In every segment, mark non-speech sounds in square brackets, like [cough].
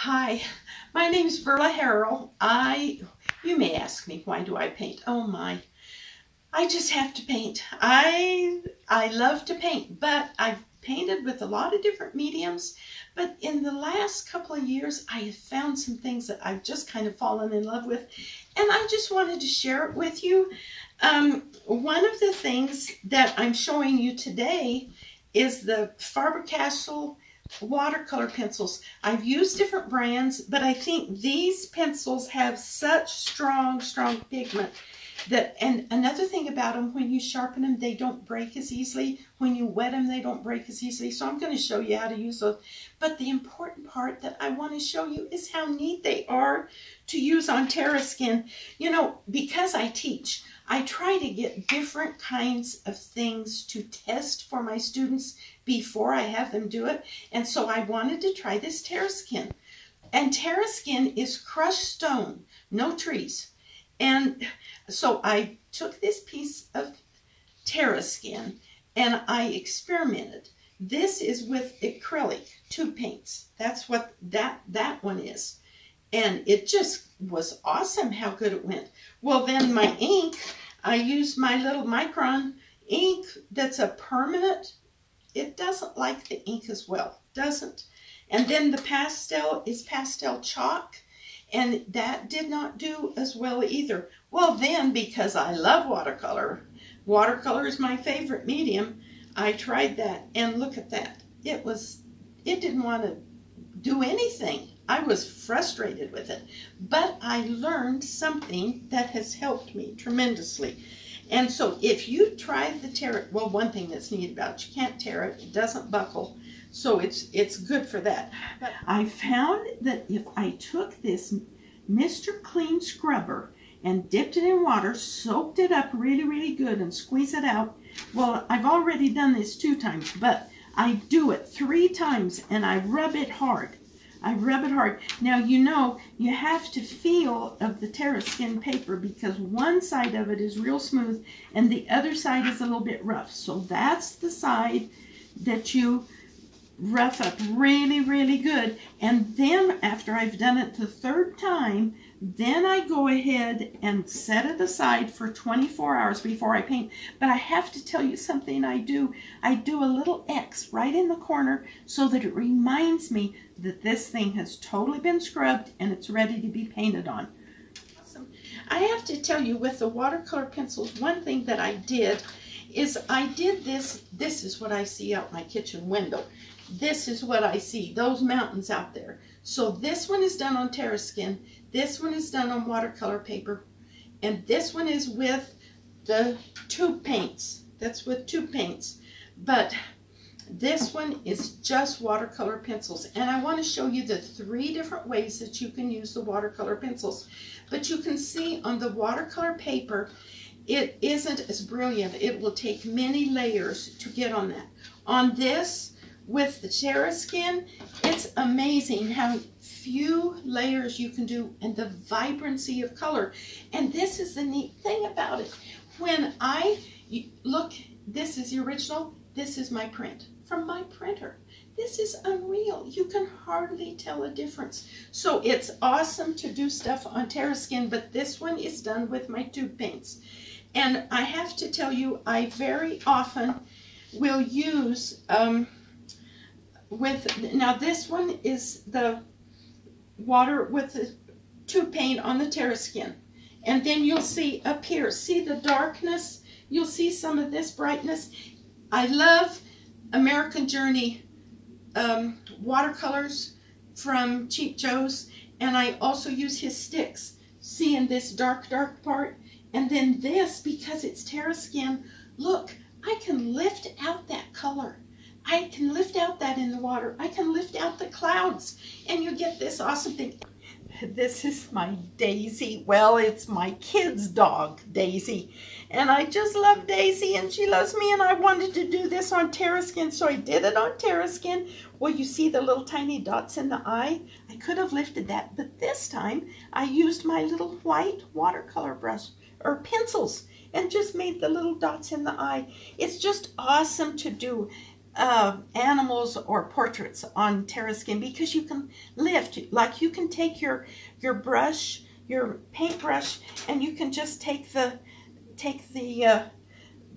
Hi, my name's Virla Harrell. I, you may ask me, why do I paint? Oh my, I just have to paint. I, I love to paint, but I've painted with a lot of different mediums. But in the last couple of years, I have found some things that I've just kind of fallen in love with. And I just wanted to share it with you. Um, one of the things that I'm showing you today is the Faber-Castell watercolor pencils. I've used different brands, but I think these pencils have such strong, strong pigment that, and another thing about them, when you sharpen them, they don't break as easily. When you wet them, they don't break as easily. So I'm going to show you how to use those. But the important part that I want to show you is how neat they are to use on Terraskin. You know, because I teach, I try to get different kinds of things to test for my students before I have them do it. And so I wanted to try this Terraskin. And Terraskin is crushed stone, no trees. And so I took this piece of Terraskin and I experimented. This is with acrylic tube paints. That's what that, that one is. And it just was awesome how good it went. Well, then my ink, I used my little Micron ink that's a permanent. It doesn't like the ink as well, doesn't. And then the pastel is pastel chalk, and that did not do as well either. Well, then, because I love watercolor, watercolor is my favorite medium, I tried that, and look at that. It was, it didn't want to do anything. I was frustrated with it, but I learned something that has helped me tremendously. And so if you try the tear, well, one thing that's neat about it, you can't tear it, it doesn't buckle, so it's it's good for that. But I found that if I took this Mr. Clean Scrubber and dipped it in water, soaked it up really, really good and squeeze it out, well, I've already done this two times, but I do it three times and I rub it hard. I rub it hard. Now, you know, you have to feel of the Terraskin paper because one side of it is real smooth and the other side is a little bit rough. So that's the side that you rough up really, really good. And then after I've done it the third time, then I go ahead and set it aside for 24 hours before I paint. But I have to tell you something I do. I do a little X right in the corner so that it reminds me that this thing has totally been scrubbed and it's ready to be painted on. Awesome. I have to tell you with the watercolor pencils, one thing that I did is I did this, this is what I see out my kitchen window. This is what I see, those mountains out there. So this one is done on Terraskin. This one is done on watercolor paper. And this one is with the tube paints. That's with tube paints. But this one is just watercolor pencils. And I want to show you the three different ways that you can use the watercolor pencils. But you can see on the watercolor paper, it isn't as brilliant. It will take many layers to get on that. On this, with the Terraskin, it's amazing how few layers you can do and the vibrancy of color. And this is the neat thing about it. When I look, this is the original, this is my print from my printer. This is unreal. You can hardly tell a difference. So it's awesome to do stuff on Terraskin, but this one is done with my tube paints. And I have to tell you, I very often will use um, with, now this one is the water with the tube paint on the Terraskin. And then you'll see up here, see the darkness? You'll see some of this brightness. I love American Journey um, watercolors from Cheap Joe's. And I also use his sticks. See in this dark, dark part? And then this, because it's Terraskin, look, I can lift out that color. I can lift out that in the water. I can lift out the clouds and you get this awesome thing. This is my Daisy. Well, it's my kid's dog, Daisy. And I just love Daisy and she loves me and I wanted to do this on TerraSkin, so I did it on TerraSkin. Well, you see the little tiny dots in the eye? I could have lifted that, but this time I used my little white watercolor brush or pencils and just made the little dots in the eye. It's just awesome to do uh, animals or portraits on Terraskin because you can lift, like you can take your your brush, your paintbrush, and you can just take the take the uh,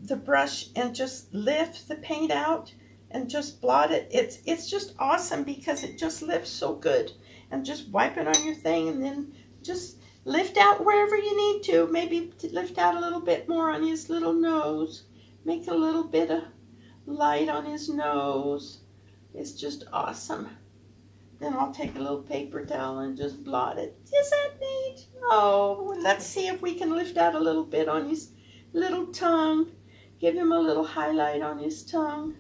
the brush and just lift the paint out and just blot it. It's it's just awesome because it just lifts so good. And just wipe it on your thing and then just lift out wherever you need to. Maybe lift out a little bit more on his little nose. Make a little bit of light on his nose. It's just awesome. Then I'll take a little paper towel and just blot it. Is that neat? Oh, let's see if we can lift out a little bit on his little tongue. Give him a little highlight on his tongue.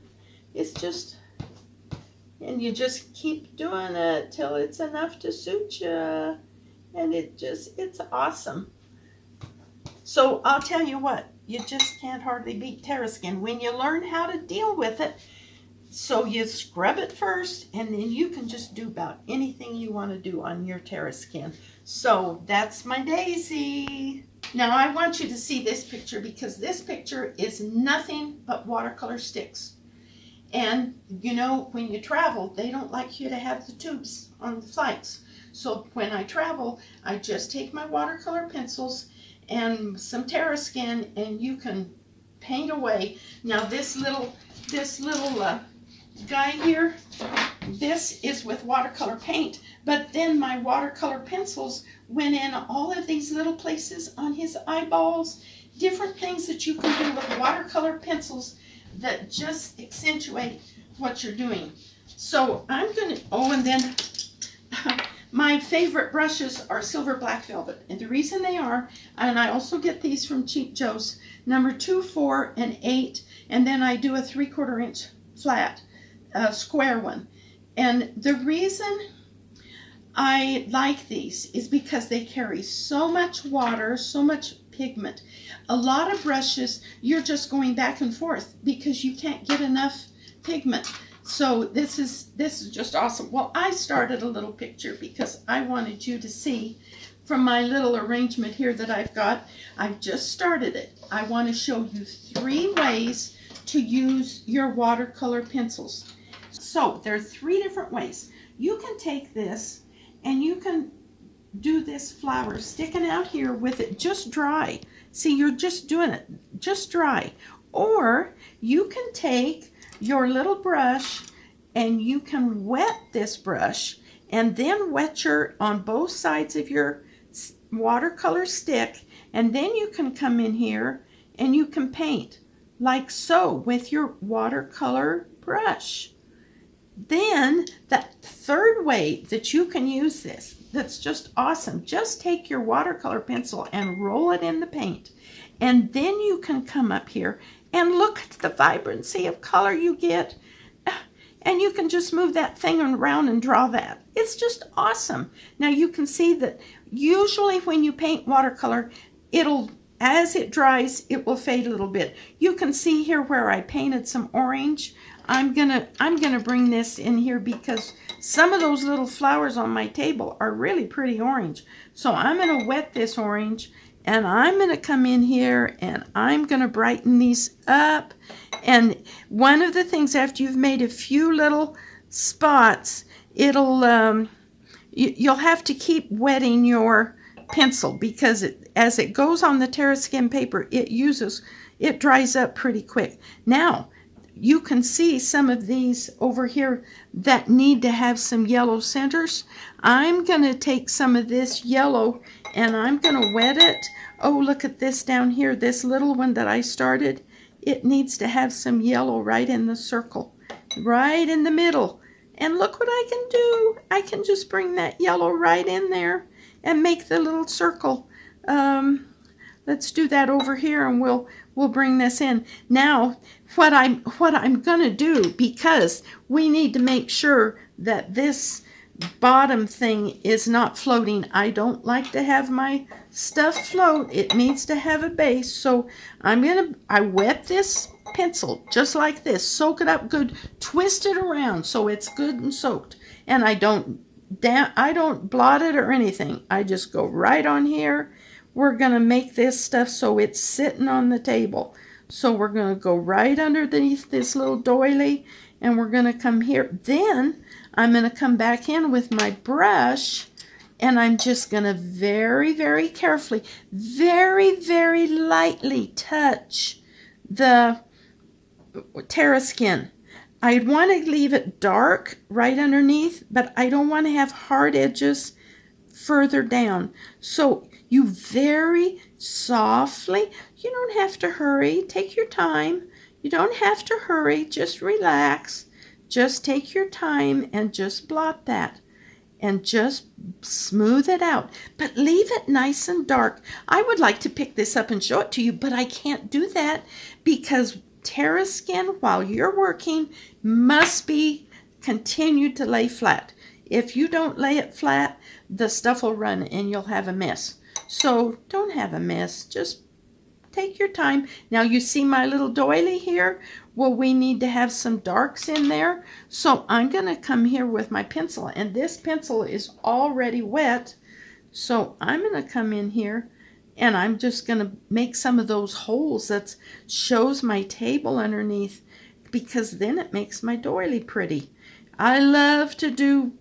It's just, and you just keep doing it till it's enough to suit you. And it just, it's awesome. So I'll tell you what, you just can't hardly beat Terraskin when you learn how to deal with it. So you scrub it first, and then you can just do about anything you want to do on your Terraskin. So that's my daisy. Now I want you to see this picture because this picture is nothing but watercolor sticks. And you know, when you travel, they don't like you to have the tubes on the flights. So when I travel, I just take my watercolor pencils and some Terraskin and you can paint away. Now this little, this little uh, guy here, this is with watercolor paint, but then my watercolor pencils went in all of these little places on his eyeballs, different things that you can do with watercolor pencils that just accentuate what you're doing. So I'm going to, oh, and then [laughs] My favorite brushes are silver black velvet. And the reason they are, and I also get these from Cheap Joe's, number two, four, and eight. And then I do a three quarter inch flat, uh, square one. And the reason I like these is because they carry so much water, so much pigment. A lot of brushes, you're just going back and forth because you can't get enough pigment. So this is this is just awesome. Well, I started a little picture because I wanted you to see from my little arrangement here that I've got. I've just started it. I want to show you three ways to use your watercolor pencils. So there are three different ways. You can take this and you can do this flower sticking out here with it just dry. See, you're just doing it just dry. Or you can take your little brush and you can wet this brush and then wet your on both sides of your watercolor stick and then you can come in here and you can paint like so with your watercolor brush. Then the third way that you can use this that's just awesome, just take your watercolor pencil and roll it in the paint. And then you can come up here and look at the vibrancy of color you get. And you can just move that thing around and draw that. It's just awesome. Now you can see that usually when you paint watercolor, it'll, as it dries, it will fade a little bit. You can see here where I painted some orange. I'm gonna, I'm gonna bring this in here because some of those little flowers on my table are really pretty orange. So I'm gonna wet this orange and I'm going to come in here and I'm going to brighten these up. And one of the things after you've made a few little spots, it'll, um, you, you'll have to keep wetting your pencil because it, as it goes on the Terraskin paper, it uses, it dries up pretty quick. Now, you can see some of these over here that need to have some yellow centers. I'm going to take some of this yellow and I'm going to wet it. Oh, look at this down here, this little one that I started. It needs to have some yellow right in the circle, right in the middle. And look what I can do. I can just bring that yellow right in there and make the little circle. Um, let's do that over here and we'll we'll bring this in. Now, what I'm what I'm going to do because we need to make sure that this bottom thing is not floating. I don't like to have my stuff float. It needs to have a base. So I'm going to, I wet this pencil just like this. Soak it up good. Twist it around so it's good and soaked. And I don't, I don't blot it or anything. I just go right on here. We're going to make this stuff so it's sitting on the table. So we're going to go right underneath this little doily and we're going to come here. Then I'm going to come back in with my brush and I'm just going to very, very carefully, very, very lightly touch the Terra skin. I want to leave it dark right underneath, but I don't want to have hard edges further down. So you very softly, you don't have to hurry, take your time. You don't have to hurry, just relax. Just take your time and just blot that and just smooth it out. But leave it nice and dark. I would like to pick this up and show it to you, but I can't do that because Terra skin, while you're working, must be continued to lay flat. If you don't lay it flat, the stuff will run and you'll have a mess. So don't have a mess. Just take your time. Now you see my little doily here? Well, we need to have some darks in there. So I'm going to come here with my pencil. And this pencil is already wet. So I'm going to come in here and I'm just going to make some of those holes that shows my table underneath because then it makes my doily pretty. I love to do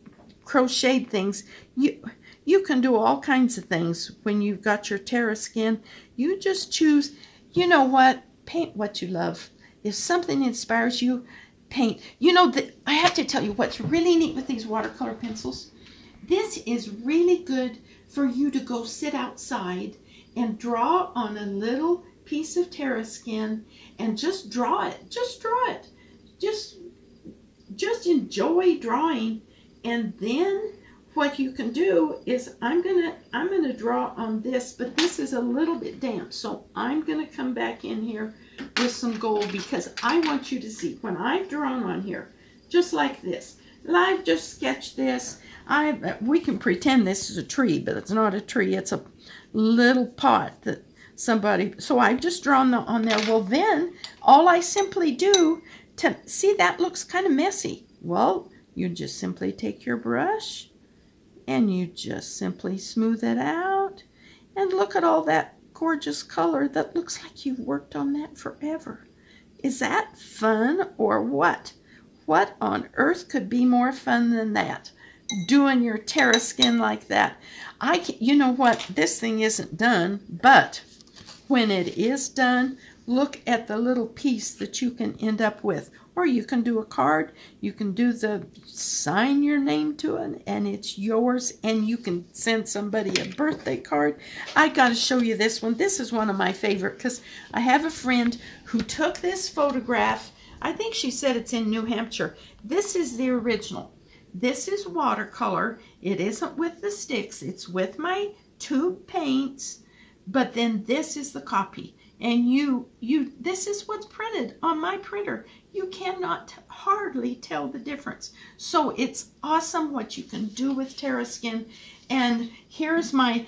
crocheted things. You you can do all kinds of things when you've got your Terra skin. You just choose, you know what, paint what you love. If something inspires you, paint. You know, that I have to tell you what's really neat with these watercolor pencils. This is really good for you to go sit outside and draw on a little piece of Terra skin and just draw it. Just draw it. Just, just enjoy drawing. And then what you can do is I'm gonna I'm gonna draw on this, but this is a little bit damp. So I'm gonna come back in here with some gold because I want you to see when I've drawn on here, just like this. I've just sketched this. I we can pretend this is a tree, but it's not a tree. It's a little pot that somebody, so I've just drawn the, on there. Well, then all I simply do to, see that looks kind of messy. Well, you just simply take your brush and you just simply smooth it out. And look at all that gorgeous color that looks like you've worked on that forever. Is that fun or what? What on earth could be more fun than that? Doing your Terra skin like that. I can, you know what, this thing isn't done, but when it is done, look at the little piece that you can end up with. Or you can do a card, you can do the sign your name to it, and it's yours, and you can send somebody a birthday card. I got to show you this one. This is one of my favorite because I have a friend who took this photograph. I think she said it's in New Hampshire. This is the original. This is watercolor. It isn't with the sticks. It's with my tube paints. But then this is the copy. And you, you, this is what's printed on my printer. You cannot hardly tell the difference. So it's awesome what you can do with Terra Skin. And here's my,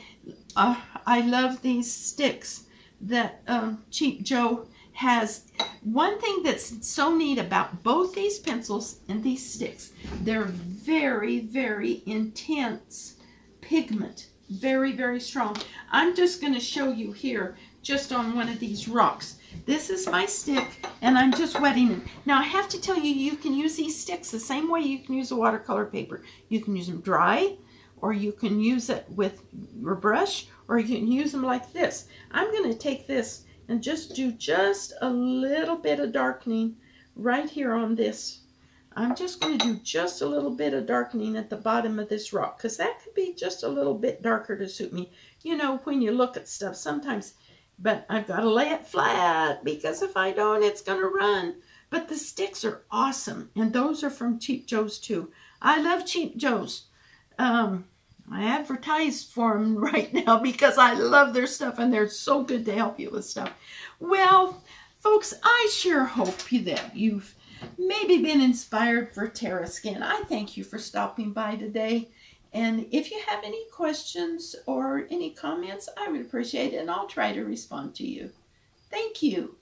uh, I love these sticks that um, Cheap Joe has one thing that's so neat about both these pencils and these sticks. They're very, very intense pigment. Very, very strong. I'm just going to show you here just on one of these rocks. This is my stick, and I'm just wetting it. Now, I have to tell you, you can use these sticks the same way you can use a watercolor paper. You can use them dry, or you can use it with your brush, or you can use them like this. I'm going to take this and just do just a little bit of darkening right here on this. I'm just going to do just a little bit of darkening at the bottom of this rock because that could be just a little bit darker to suit me. You know, when you look at stuff sometimes, but I've got to lay it flat because if I don't, it's going to run. But the sticks are awesome, and those are from Cheap Joe's too. I love Cheap Joe's. Um, I advertise for them [laughs] right now because I love their stuff and they're so good to help you with stuff. Well, folks, I sure hope that you've maybe been inspired for Terra Skin. I thank you for stopping by today. And if you have any questions or any comments, I would appreciate it and I'll try to respond to you. Thank you.